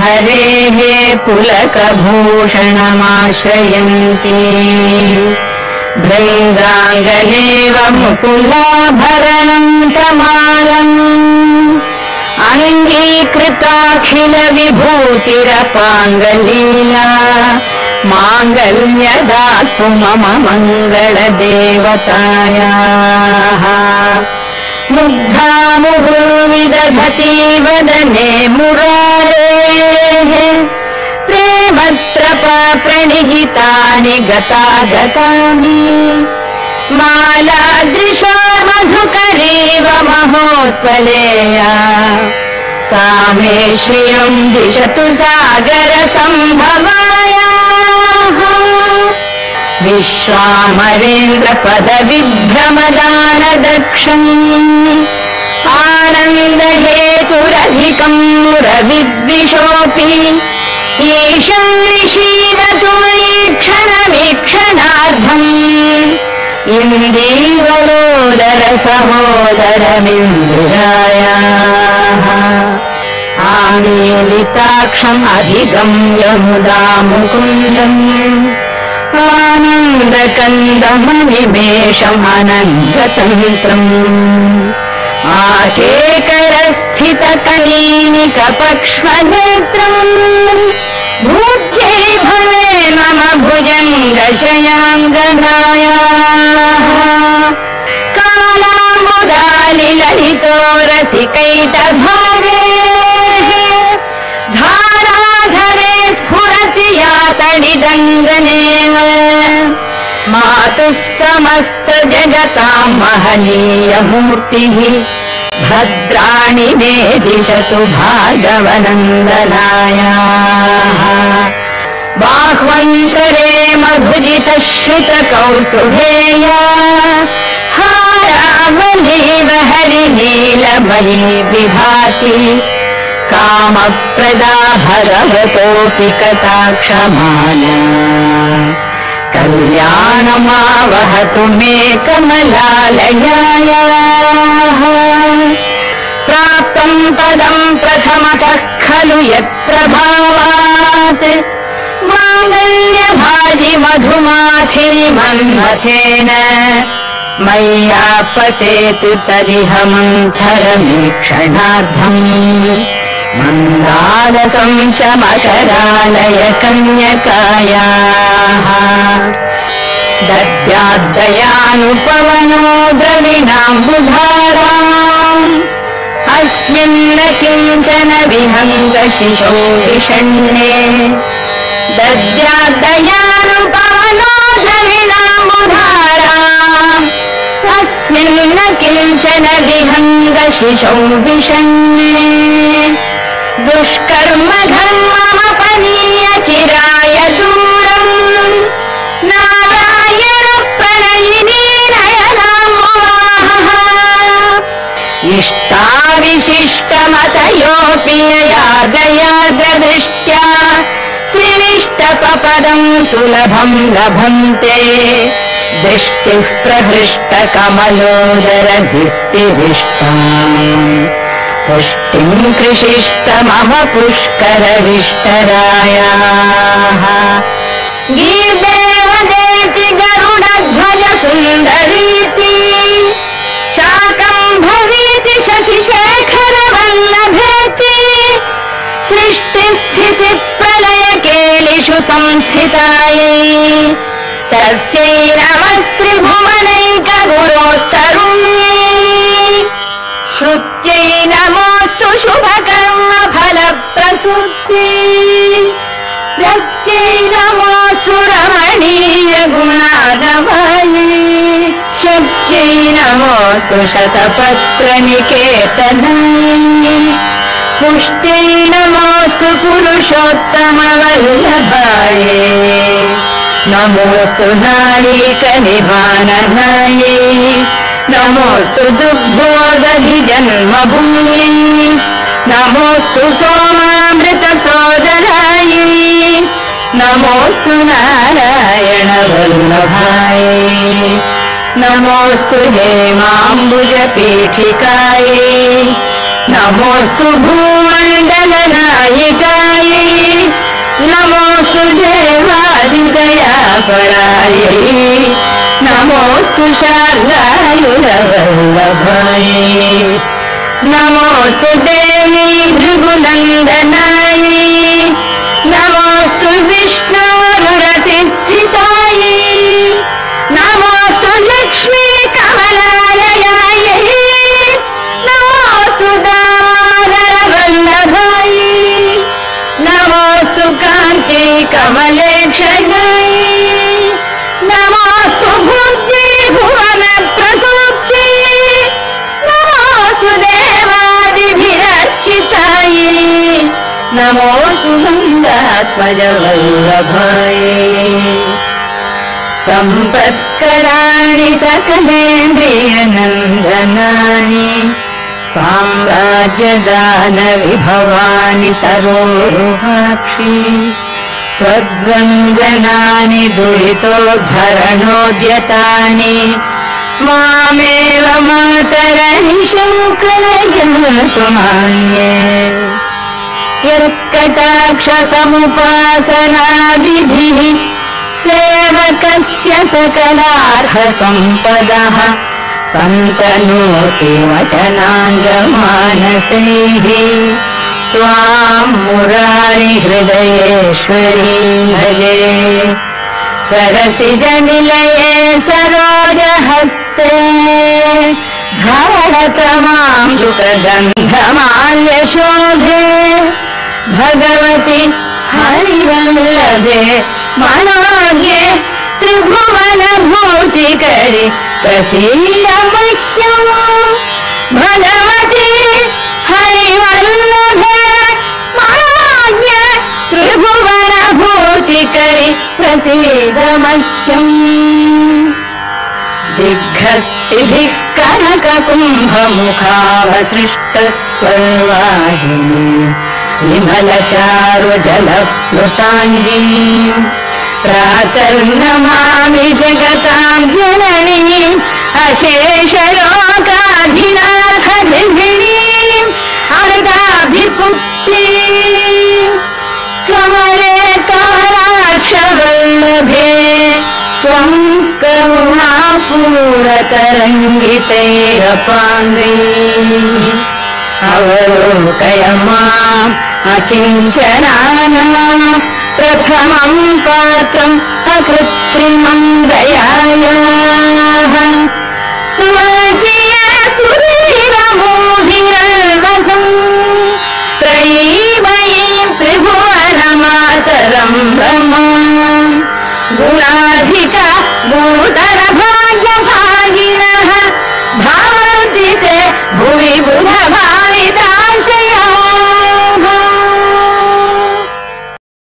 हरेः पुलकभूषणमाश्रयन्ति। बृन्दाङ्गनेव मुकुलाभरणम् तमालम् अङ्गीकृताखिल विभूतिरपाङ्गलीला माङ्गल्यदास्तु मम मङ्गलदेवतायाः। मुग्धा मुहुर्विदधती वदने मुरारेः प्रेमत्रपा प्रणिहितानि गतागतानि मालादृशा महोत्पलेया। सा मे श्रियम् दिशतु सागरसम्भवायाः विश्वामरेन्द्रपदविभ्रमदानदक्षम्। आनन्दहेतुरधिकम् मुरविद्विषोऽपि ईशम् निषीदतु मयि क्षणवीक्षणार्थम् इन्दीवरोदर सहोदरमिन्दुरायाः आमीलिताक्षम् अधिगम्य मुदा मुकुन्दम् आनन्दकन्दमनिमेषमनन्दतन्त्रम् आकेकरस्थितकलीनिकपक्ष्मनेत्रम् भुजङ्गशयाङ्गनायाः कालामुदालिललितो रसिकैतभावे धाराधरे स्फुरति यातडिदङ्गनेव मातुः समस्त जगताम् महनीयमूर्तिः। भद्राणि मे दिशतु भागवनन्दनायाः बाह्वन्तरे मधुजितश्रितकौस्तुभेया हारावलीव हरिनीलमयी विभाति कामप्रदा भगवतोऽपि कटाक्षमाला कल्याणमावहतु मे कमलालयायाः। प्राप्तम् पदम् प्रथमतः खलु यत्प्रभावात् माङ्गल्यभाजि मधुमाथिनि मन्मथेन मय्यापतेतु तदिह मन्थरमीक्षणार्थम् मन्दालसं च मकरालय कन्यकायाः दद्याद्दयानुपवनो द्रविणाम्बुधाराम् अस्मिन्न किञ्चन विहङ्गशिशो विषण्णे दद्याद्दयानुपवनो द्रविणाम्बुधाराम् अस्मिन्न किञ्चन विहङ्गशिशौ दुष्कर्म धर्ममपनीय चिराय दूरम्। नारायण प्रणयिनी नयनामुवाहः इष्टाविशिष्टमतयोऽपि यादयादृष्ट्या सुलभम् लभन्ते। दृष्टिः प्रहृष्टकमलोदर भित्तिविष्टाम् पुष्टिम् कृषिष्ट मम पुष्करविष्टरायाः। गीर्देवदेति गरुडध्वज सुन्दरीति शाकम् भवीति शशिशेखरवल्लभेति। केलिषु संस्थितायै। तस्यै नमस्त्रिभुवनैकगुरोस्तरुण्यै श्रुत्यै नमोऽस्तु शुभकर्म फलप्रसूत्यै प्रत्यै नमोऽस्तु रमणीय गुणागमायै शक्त्यै नमोऽस्तु शतपत्रनिकेतनायै पुष्ट्यै नमोऽस्तु पुरुषोत्तमवल्लभायै। नमोऽस्तु नारीकनिवाननायै नमोऽस्तु जन्मभूम्यै नमोऽस्तु सोमामृतसोदरायै। नमोऽस्तु नारायणवल्लभायै। नमोऽस्तु हेमाम्बुजपीठिकायै नमोऽस्तु भूमण्डलनायिकायै नमोऽस्तु देवायुदया नमोऽस्तु नमोस्तु नमोऽस्तु देवी भृगुनन्दना कमलेक्षयै नमोऽस्तु बुद्धि भुवन प्रसूक्ति नमोऽस्तु नन्दात्मजवल्लभायै सम्पत्कराणि सकलेन्द्रियनन्दनानि। साम्राज्यदानविभवानि सरोरुहाक्षि त्वद्वन्दनानि दुरितोद्धरणोद्यतानि मामेव मातरनिशङ्कलयन्तु मान्ये यत्कटाक्षसमुपासनाविधिः सेवकस्य सकलार्थसम्पदः। सन्तनोति वचनाङ्गमानसैः मुरारि हृदयेश्वरी भजे सरसिजनिलये सरोजहस्ते। धवलतमाम् सुखगन्धमाल्यशोभे भगवति हरिवल्लभे मनोज्ञे त्रिभुवनभूतिकरि प्रसीद मह्यम्। भगवति मह्यम् दिग्घस्तिभिः कनककुम्भमुखावसृष्टस्वर्वाहिनी। विमलचारु जलप्लुताङ्गी प्रातर्नमामि जगताम् जननी अशेषलोकाधिनाथ गृहिणीम् करुणापूरतरङ्गितैरपाङ्गैः अवलोकय माम् अकिञ्चनाना प्रथमम् पात्रम् अकृत्रिमम् दयायाः। स्वर्गीय सुवीरमोभिरल्वघम् त्रयीमयीम् त्रिभुवनमातरम् ब्रह्मा